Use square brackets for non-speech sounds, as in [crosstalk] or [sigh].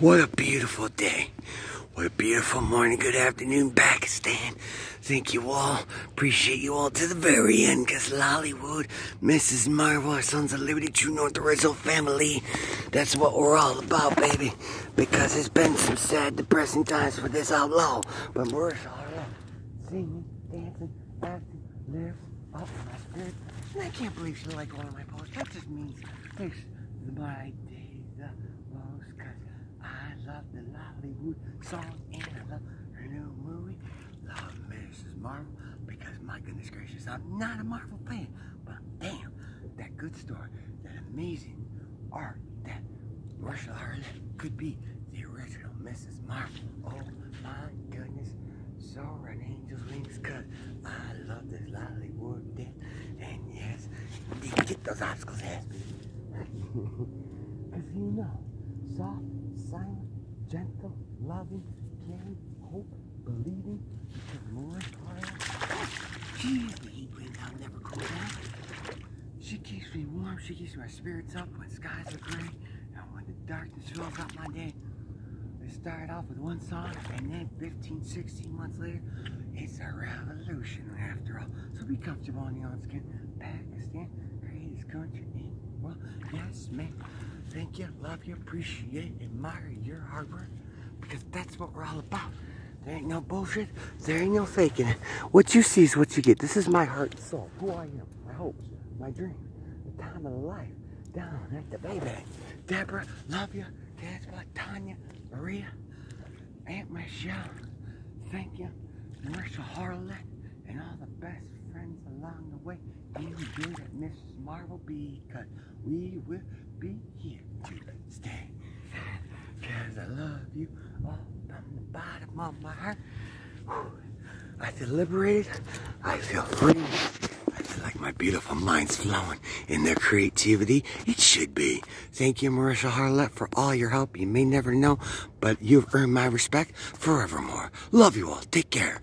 What a beautiful day. What a beautiful morning. Good afternoon, Pakistan. Thank you all. Appreciate you all to the very end. Cause Lollywood, Mrs. Marvel, our Sons of Liberty, True North Original Family. That's what we're all about, baby. Because it's been some sad, depressing times for this outlaw. But we're all singing, dancing, acting, live up my spirit. And I can't believe she liked one of my posts. That just means thanks is my day the most. Cause I love the Song and I love her new movie. Love Mrs. Marvel because my goodness gracious, I'm not a Marvel fan, but damn, that good story, that amazing art, that Mehwish Hayat could be the original Mrs. Marvel. Oh my goodness, so an angel's wings, cause I love this Lollywood dance. And yes, can get those obstacles ass [laughs] Cause you know, soft, silent, gentle, loving, caring, hope, believing, because the heat I'll never cool down. She keeps me warm, she keeps my spirits up when skies are gray, and when the darkness fills up my day. They start off with one song, and then 15, 16 months later, it's a revolution after all. So be comfortable on your own skin. Pakistan, greatest country in the world. Yes, man. Thank you, love you, appreciate, admire your hard work. Because that's what we're all about. There ain't no bullshit. There ain't no faking it. What you see is what you get. This is my heart and soul. Who I am. My hopes. My dreams. The time of life. Down at the baby. Deborah, love you. Casper, Tanya, Maria, Aunt Michelle. Thank you. Mehwish Hayat and all the best friends along the way. You do Mrs. Marvel, because we will be here to stay. Because I love you all from the bottom of my heart. I feel liberated. I feel free. I feel like my beautiful mind's flowing in their creativity. It should be. Thank you, Mehwish Hayat, for all your help. You may never know, but you've earned my respect forevermore. Love you all. Take care.